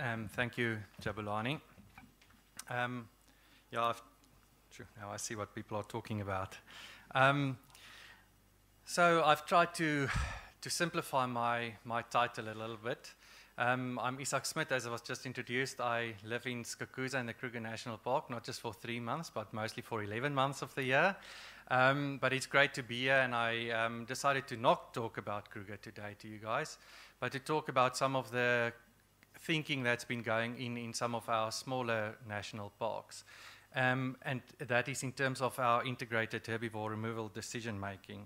Um, thank you, Jabulani. Um, yeah, I've, now I see what people are talking about. Um, so I've tried to, to simplify my, my title a little bit. Um, I'm Izak Smit, as I was just introduced. I live in Skukuza in the Kruger National Park, not just for three months, but mostly for 11 months of the year. Um, but it's great to be here, and I um, decided to not talk about Kruger today to you guys, but to talk about some of the thinking that's been going in in some of our smaller national parks. Um, and that is in terms of our integrated herbivore removal decision making.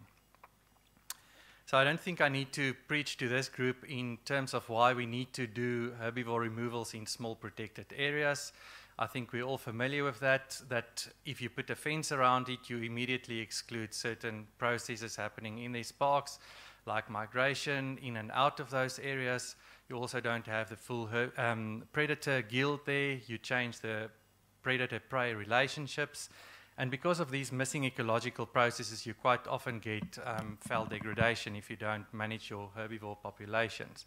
So I don't think I need to preach to this group in terms of why we need to do herbivore removals in small protected areas. I think we're all familiar with that, that if you put a fence around it, you immediately exclude certain processes happening in these parks, like migration in and out of those areas. You also don't have the full um, predator guild there. You change the predator-prey relationships. And because of these missing ecological processes, you quite often get um, veld degradation if you don't manage your herbivore populations.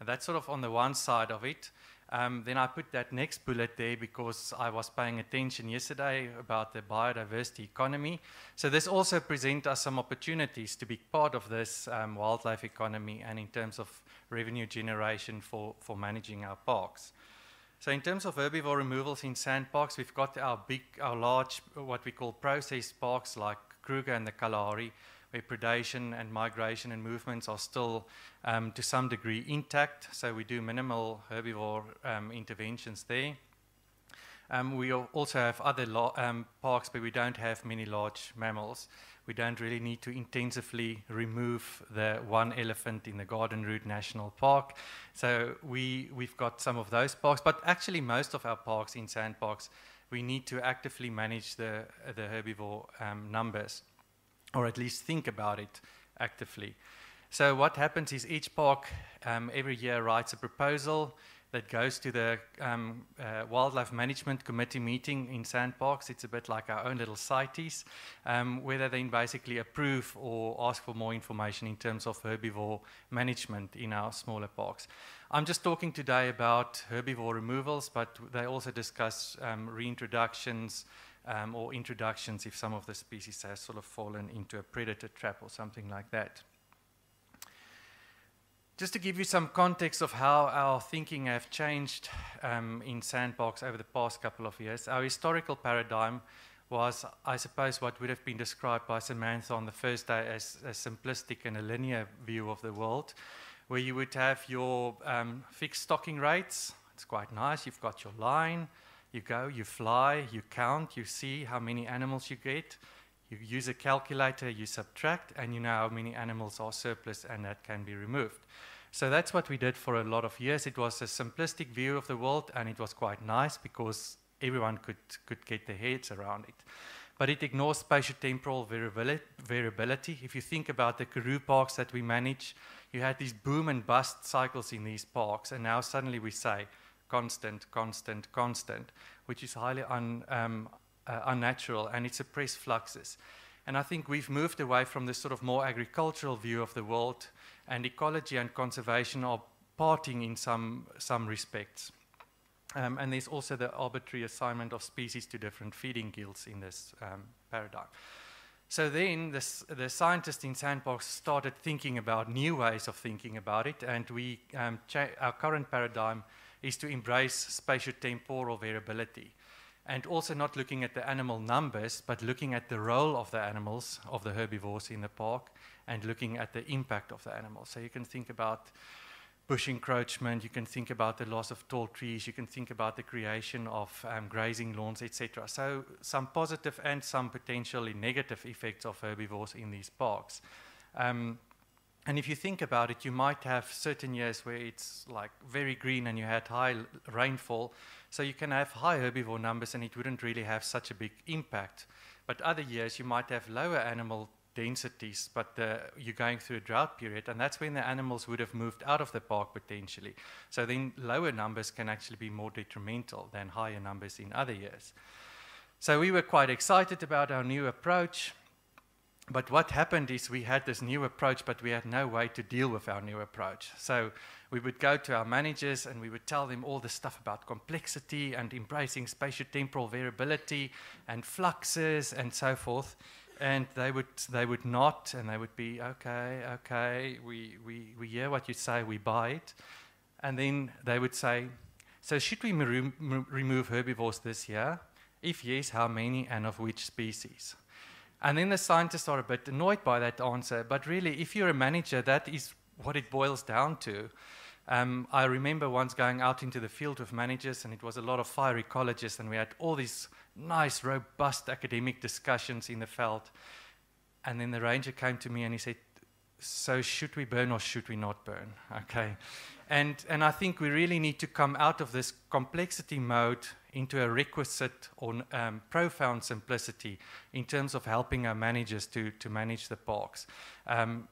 And that's sort of on the one side of it. Um, then I put that next bullet there because I was paying attention yesterday about the biodiversity economy. So this also presents us some opportunities to be part of this um, wildlife economy and in terms of revenue generation for, for managing our parks. So in terms of herbivore removals in SANParks, we've got our big, our large, what we call processed parks like Kruger and the Kalahari, where predation and migration and movements are still um, to some degree intact. So we do minimal herbivore um, interventions there. Um, we also have other um, parks but we don't have many large mammals we don't really need to intensively remove the one elephant in the Garden Route National Park. So we, we've got some of those parks, but actually most of our parks in SANParks, we need to actively manage the, the herbivore um, numbers, or at least think about it actively. So what happens is each park um, every year writes a proposal that goes to the um, uh, Wildlife Management Committee meeting in SANParks. It's a bit like our own little CITES, um, where they then basically approve or ask for more information in terms of herbivore management in our smaller parks. I'm just talking today about herbivore removals, but they also discuss um, reintroductions um, or introductions if some of the species has sort of fallen into a predator trap or something like that. Just to give you some context of how our thinking have changed um, in SANParks over the past couple of years, our historical paradigm was, I suppose, what would have been described by Samantha on the first day as a simplistic and a linear view of the world, where you would have your um, fixed stocking rates. It's quite nice. You've got your line. You go, you fly, you count, you see how many animals you get. You use a calculator, you subtract, and you know how many animals are surplus and that can be removed. So that's what we did for a lot of years. It was a simplistic view of the world, and it was quite nice because everyone could, could get their heads around it. But it ignores spatio-temporal variability. If you think about the Karoo parks that we manage, you had these boom and bust cycles in these parks, and now suddenly we say constant, constant, constant, which is highly un, um, uh, unnatural, and it suppresses fluxes. And I think we've moved away from this sort of more agricultural view of the world and ecology and conservation are parting in some, some respects. Um, and there's also the arbitrary assignment of species to different feeding guilds in this um, paradigm. So then the scientists in SANParks started thinking about new ways of thinking about it, and we, um, our current paradigm is to embrace spatio-temporal variability, and also not looking at the animal numbers, but looking at the role of the animals, of the herbivores in the park, and looking at the impact of the animals. So you can think about bush encroachment, you can think about the loss of tall trees, you can think about the creation of um, grazing lawns, etc. So some positive and some potentially negative effects of herbivores in these parks. Um, and if you think about it, you might have certain years where it's like very green and you had high rainfall, so you can have high herbivore numbers and it wouldn't really have such a big impact. But other years you might have lower animal densities, but the, you're going through a drought period, and that's when the animals would have moved out of the park potentially. So then lower numbers can actually be more detrimental than higher numbers in other years. So we were quite excited about our new approach. But what happened is we had this new approach, but we had no way to deal with our new approach. So we would go to our managers and we would tell them all the stuff about complexity and embracing spatiotemporal variability and fluxes and so forth. And they would, they would not, and they would be, okay, okay, we, we, we hear what you say, we buy it. And then they would say, so should we remove herbivores this year? If yes, how many and of which species? And then the scientists are a bit annoyed by that answer. But really, if you're a manager, that is what it boils down to. Um, I remember once going out into the field with managers, and it was a lot of fire ecologists, and we had all these nice, robust academic discussions in the field. And then the ranger came to me and he said, So, should we burn or should we not burn? Okay. And, and I think we really need to come out of this complexity mode into a requisite or um, profound simplicity in terms of helping our managers to, to manage the parks. Um,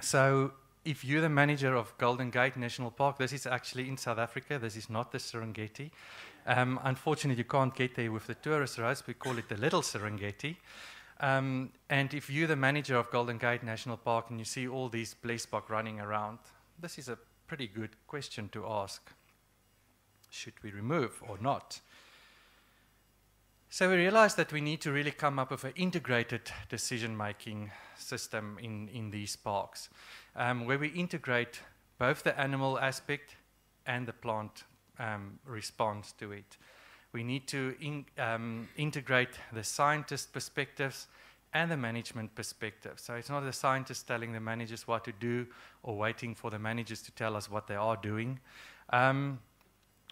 so if you're the manager of Golden Gate National Park, this is actually in South Africa, this is not the Serengeti. Um, unfortunately, you can't get there with the tourist roads, we call it the Little Serengeti. Um, and if you're the manager of Golden Gate National Park and you see all these blesbok running around, this is a pretty good question to ask. Should we remove or not? So we realized that we need to really come up with an integrated decision-making system in, in these parks, um, where we integrate both the animal aspect and the plant um, response to it. We need to in, um, integrate the scientist perspectives and the management perspective. So it's not the scientists telling the managers what to do or waiting for the managers to tell us what they are doing. Um,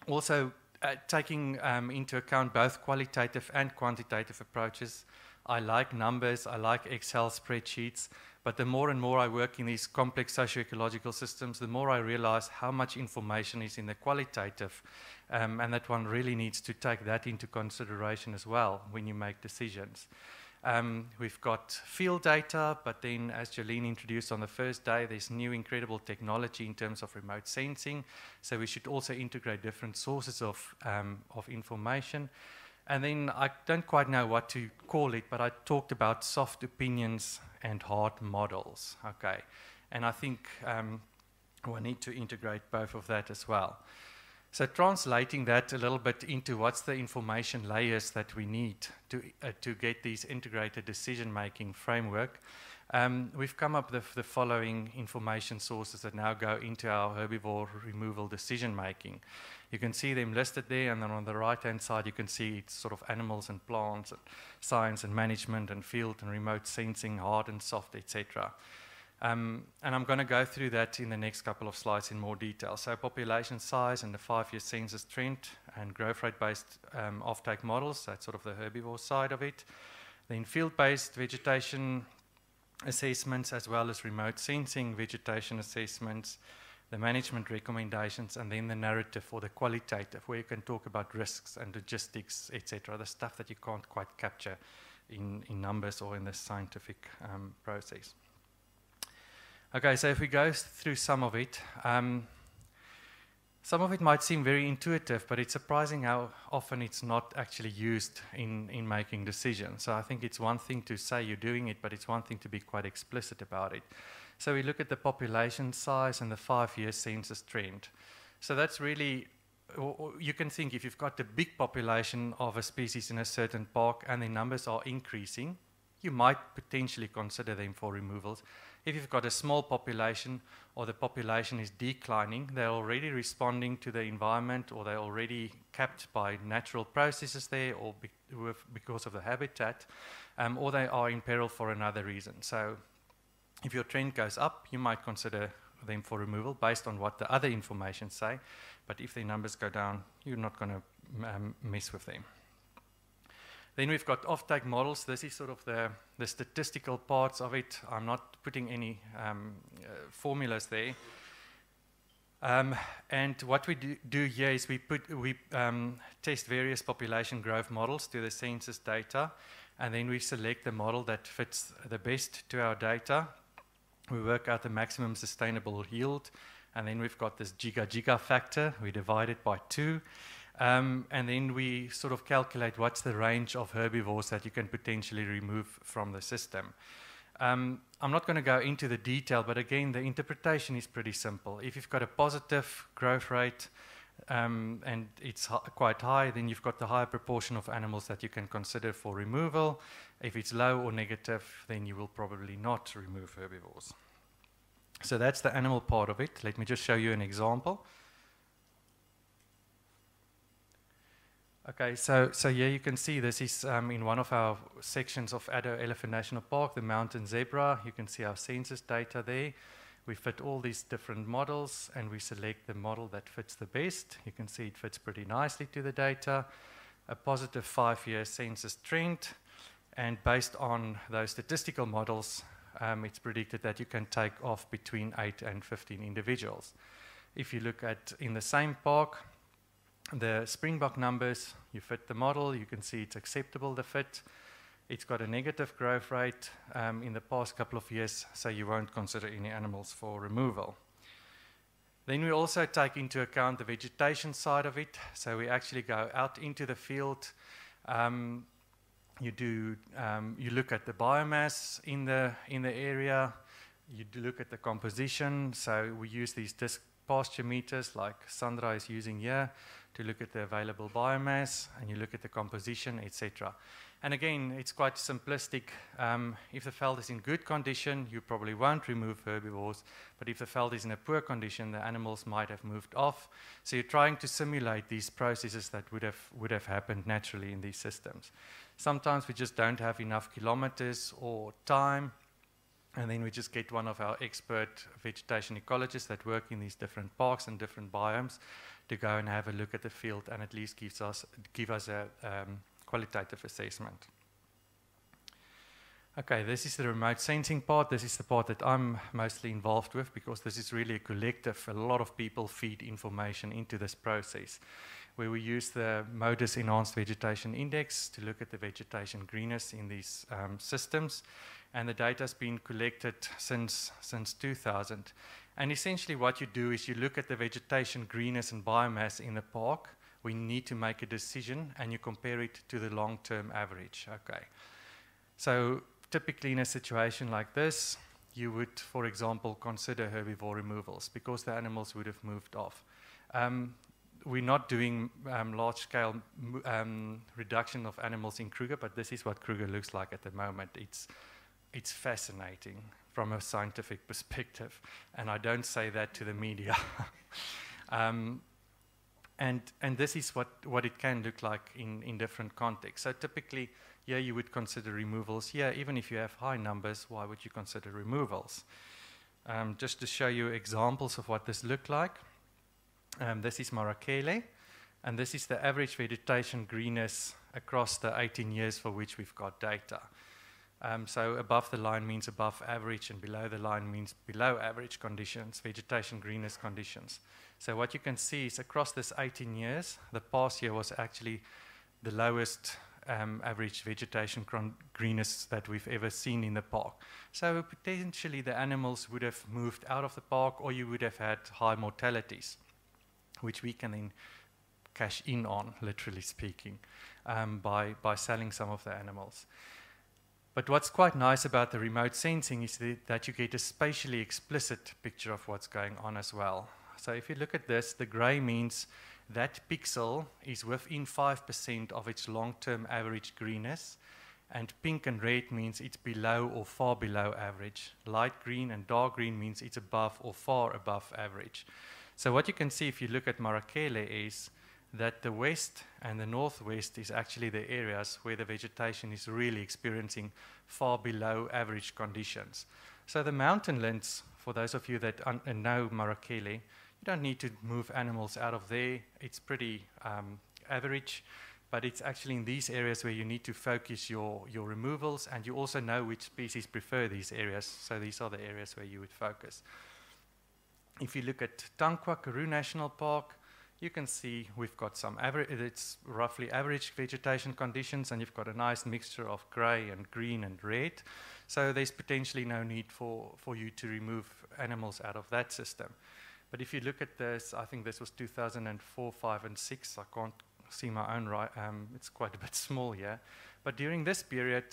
also, uh, taking um, into account both qualitative and quantitative approaches. I like numbers, I like Excel spreadsheets, but the more and more I work in these complex socio-ecological systems, the more I realize how much information is in the qualitative, um, and that one really needs to take that into consideration as well when you make decisions. Um, we've got field data, but then as Jolene introduced on the first day, there's new incredible technology in terms of remote sensing. So we should also integrate different sources of, um, of information. And then I don't quite know what to call it, but I talked about soft opinions and hard models. Okay. And I think um, we need to integrate both of that as well. So translating that a little bit into what's the information layers that we need to, uh, to get these integrated decision-making framework, um, we've come up with the following information sources that now go into our herbivore removal decision-making. You can see them listed there, and then on the right-hand side you can see it's sort of animals and plants, and science and management and field and remote sensing, hard and soft, etc. Um, and I'm going to go through that in the next couple of slides in more detail. So population size and the five-year census trend and growth rate-based um, offtake models, that's sort of the herbivore side of it. Then field-based vegetation assessments as well as remote sensing vegetation assessments, the management recommendations, and then the narrative for the qualitative, where you can talk about risks and logistics, etc., the stuff that you can't quite capture in, in numbers or in the scientific um, process. Okay, so if we go through some of it, um, some of it might seem very intuitive, but it's surprising how often it's not actually used in, in making decisions. So I think it's one thing to say you're doing it, but it's one thing to be quite explicit about it. So we look at the population size and the five-year census trend. So that's really, you can think if you've got a big population of a species in a certain park and the numbers are increasing, you might potentially consider them for removals. If you've got a small population or the population is declining, they're already responding to the environment or they're already capped by natural processes there or be because of the habitat, um, or they are in peril for another reason. So if your trend goes up, you might consider them for removal based on what the other information say. But if their numbers go down, you're not going to um, mess with them. Then we've got offtake models. This is sort of the, the statistical parts of it. I'm not putting any um, uh, formulas there. Um, and what we do, do, here is we, put, we um, test various population growth models to the census data, and then we select the model that fits the best to our data. We work out the maximum sustainable yield, and then we've got this giga giga factor. We divide it by two. Um, and then we sort of calculate what's the range of herbivores that you can potentially remove from the system. Um, I'm not going to go into the detail, but again, the interpretation is pretty simple. If you've got a positive growth rate um, and it's quite high, then you've got the higher proportion of animals that you can consider for removal. If it's low or negative, then you will probably not remove herbivores. So that's the animal part of it. Let me just show you an example. Okay, so, so here you can see this is um, in one of our sections of Addo Elephant National Park, the mountain zebra. You can see our census data there. We fit all these different models and we select the model that fits the best. You can see it fits pretty nicely to the data. A positive five-year census trend. And based on those statistical models, um, it's predicted that you can take off between 8 and 15 individuals. If you look at in the same park, the Springbok numbers, you fit the model, you can see it's acceptable, the fit. It's got a negative growth rate um, in the past couple of years, so you won't consider any animals for removal. Then we also take into account the vegetation side of it. So we actually go out into the field. Um, you do um, you look at the biomass in the in the area. You look at the composition. So we use these disc pasture meters like Sandra is using here to look at the available biomass and you look at the composition, etc. And again, it's quite simplistic. Um, if the veld is in good condition, you probably won't remove herbivores. But if the veld is in a poor condition, the animals might have moved off. So you're trying to simulate these processes that would have, would have happened naturally in these systems. Sometimes we just don't have enough kilometers or time and then we just get one of our expert vegetation ecologists that work in these different parks and different biomes to go and have a look at the field and at least gives us, give us a um, qualitative assessment. Okay, this is the remote sensing part. This is the part that I'm mostly involved with because this is really a collective. A lot of people feed information into this process where we use the MODIS Enhanced Vegetation Index to look at the vegetation greenness in these um, systems and the data has been collected since, since 2000. And essentially what you do is you look at the vegetation, greenness and biomass in the park. We need to make a decision and you compare it to the long-term average. Okay. So typically in a situation like this, you would, for example, consider herbivore removals because the animals would have moved off. Um, we're not doing um, large-scale um, reduction of animals in Kruger, but this is what Kruger looks like at the moment. It's it's fascinating from a scientific perspective, and I don't say that to the media. um, and, and this is what, what it can look like in, in different contexts. So typically, yeah, you would consider removals. Yeah, even if you have high numbers, why would you consider removals? Um, just to show you examples of what this looked like. Um, this is Marakele, and this is the average vegetation greenness across the 18 years for which we've got data. Um, so above the line means above average and below the line means below average conditions, vegetation greenness conditions. So what you can see is across this 18 years, the past year was actually the lowest um, average vegetation greenness that we've ever seen in the park. So potentially the animals would have moved out of the park or you would have had high mortalities, which we can then cash in on, literally speaking, um, by, by selling some of the animals. But what's quite nice about the remote sensing is that you get a spatially explicit picture of what's going on as well. So if you look at this, the gray means that pixel is within 5% of its long-term average greenness, and pink and red means it's below or far below average. Light green and dark green means it's above or far above average. So what you can see if you look at Marakele is that the west and the northwest is actually the areas where the vegetation is really experiencing far below average conditions. So the mountainlands, for those of you that know Marakele, you don't need to move animals out of there. It's pretty um, average, but it's actually in these areas where you need to focus your, your removals, and you also know which species prefer these areas. So these are the areas where you would focus. If you look at Tankwa Karoo National Park, you can see we've got some average, it's roughly average vegetation conditions, and you've got a nice mixture of gray and green and red. So there's potentially no need for, for you to remove animals out of that system. But if you look at this, I think this was 2004, 5, and 6. I can't see my own right, um, it's quite a bit small here. But during this period,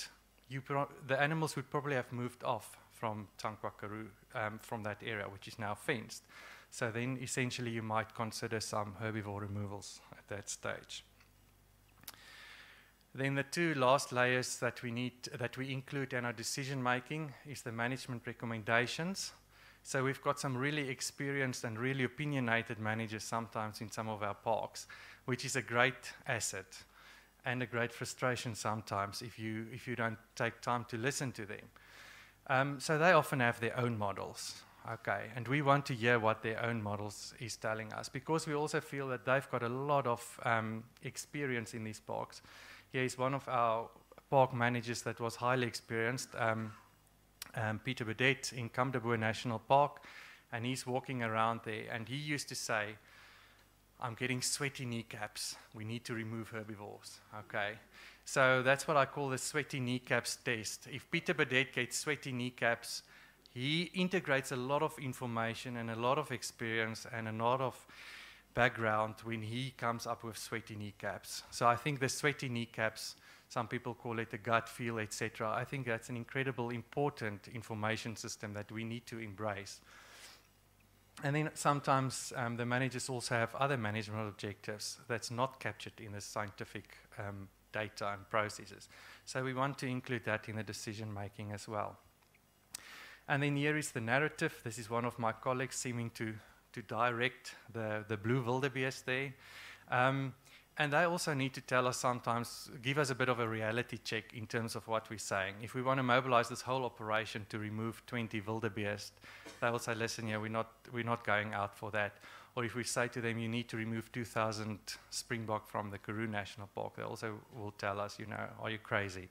the animals would probably have moved off from Tankwa Karoo um, from that area, which is now fenced. So then essentially you might consider some herbivore removals at that stage. Then the two last layers that we need that we include in our decision making is the management recommendations. So we've got some really experienced and really opinionated managers sometimes in some of our parks, which is a great asset and a great frustration sometimes if you if you don't take time to listen to them. Um, so they often have their own models. Okay, and we want to hear what their own models is telling us because we also feel that they've got a lot of um, experience in these parks. Here is one of our park managers that was highly experienced, um, um, Peter Burdett in Camdeboo National Park, and he's walking around there, and he used to say, I'm getting sweaty kneecaps. We need to remove herbivores. Okay. So that's what I call the sweaty kneecaps test. If Peter Burdett gets sweaty kneecaps, he integrates a lot of information and a lot of experience and a lot of background when he comes up with sweaty kneecaps. So I think the sweaty kneecaps, some people call it the gut feel, etc. I think that's an incredible important information system that we need to embrace. And then sometimes um, the managers also have other management objectives that's not captured in the scientific um, data and processes. So we want to include that in the decision making as well. And then here is the narrative. This is one of my colleagues seeming to, to direct the, the blue wildebeest there. Um, and they also need to tell us sometimes, give us a bit of a reality check in terms of what we're saying. If we want to mobilize this whole operation to remove 20 wildebeest, they will say, listen, yeah, we're not, we're not going out for that. Or if we say to them, you need to remove 2,000 springbok from the Karoo National Park, they also will tell us, you know, are you crazy?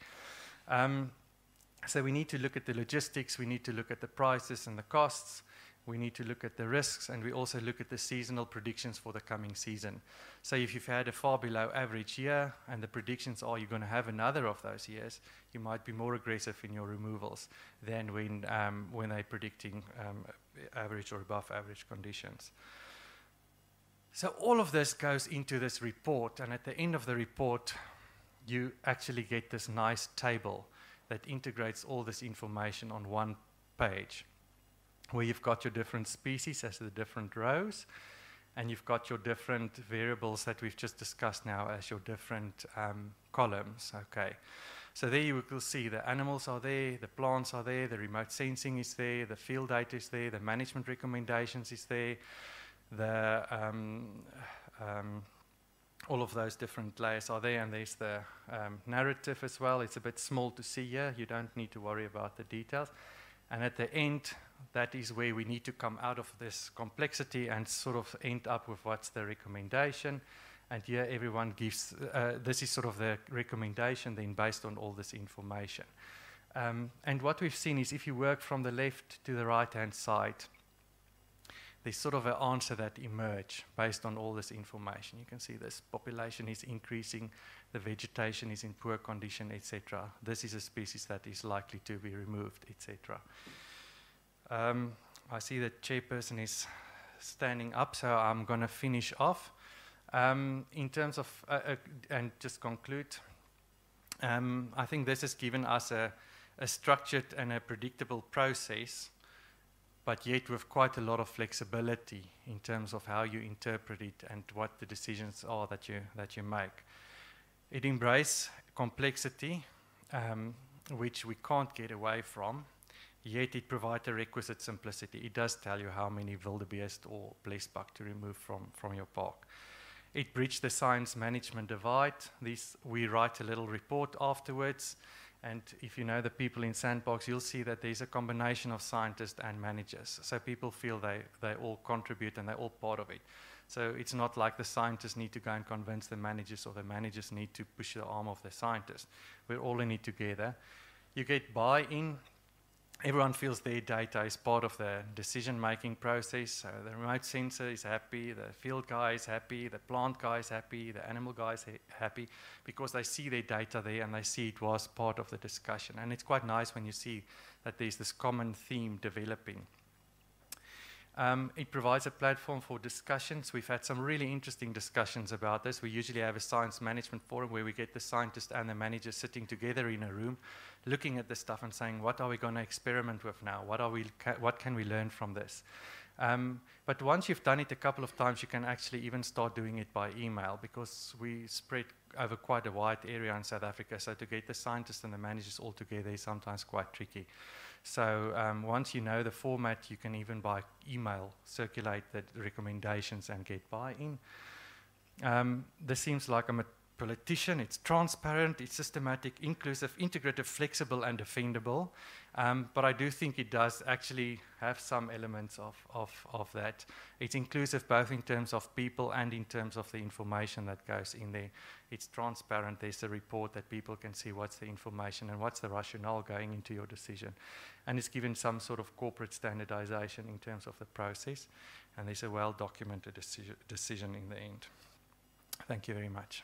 Um, so we need to look at the logistics, we need to look at the prices and the costs, we need to look at the risks, and we also look at the seasonal predictions for the coming season. So if you've had a far below average year, and the predictions are you're going to have another of those years, you might be more aggressive in your removals than when, um, when they're predicting um, average or above average conditions. So all of this goes into this report, and at the end of the report, you actually get this nice table that integrates all this information on one page, where you've got your different species as the different rows, and you've got your different variables that we've just discussed now as your different um, columns. Okay. So there you will see the animals are there, the plants are there, the remote sensing is there, the field data is there, the management recommendations is there, the um, um, all of those different layers are there, and there's the um, narrative as well. It's a bit small to see here. You don't need to worry about the details. And at the end, that is where we need to come out of this complexity and sort of end up with what's the recommendation. And here everyone gives, uh, this is sort of the recommendation then based on all this information. Um, and what we've seen is if you work from the left to the right hand side, there's sort of an answer that emerge based on all this information. You can see this population is increasing, the vegetation is in poor condition, etc. This is a species that is likely to be removed, etc. Um, I see the chairperson is standing up, so I'm going to finish off. Um, in terms of, uh, uh, and just conclude, um, I think this has given us a, a structured and a predictable process but yet with quite a lot of flexibility in terms of how you interpret it and what the decisions are that you, that you make. It embraces complexity, um, which we can't get away from, yet it provides a requisite simplicity. It does tell you how many wildebeest or blesbok to remove from, from your park. It bridges the science management divide. This, we write a little report afterwards and if you know the people in Sandbox, you'll see that there's a combination of scientists and managers. So people feel they, they all contribute and they're all part of it. So it's not like the scientists need to go and convince the managers or the managers need to push the arm of the scientists. We're all in it together. You get buy-in everyone feels their data is part of the decision-making process. So the remote sensor is happy, the field guy is happy, the plant guy is happy, the animal guy is ha happy, because they see their data there and they see it was part of the discussion. And it's quite nice when you see that there's this common theme developing. Um, it provides a platform for discussions. We've had some really interesting discussions about this. We usually have a science management forum where we get the scientists and the managers sitting together in a room, looking at the stuff and saying, what are we going to experiment with now? What, are we ca what can we learn from this? Um, but once you've done it a couple of times, you can actually even start doing it by email because we spread over quite a wide area in South Africa. So to get the scientists and the managers all together is sometimes quite tricky. So um, once you know the format, you can even by email circulate the recommendations and get buy-in. Um, this seems like a politician. It's transparent, it's systematic, inclusive, integrative, flexible, and defendable. Um, but I do think it does actually have some elements of, of, of that. It's inclusive both in terms of people and in terms of the information that goes in there. It's transparent. There's a report that people can see what's the information and what's the rationale going into your decision. And it's given some sort of corporate standardization in terms of the process. And there's a well documented decision, decision in the end. Thank you very much.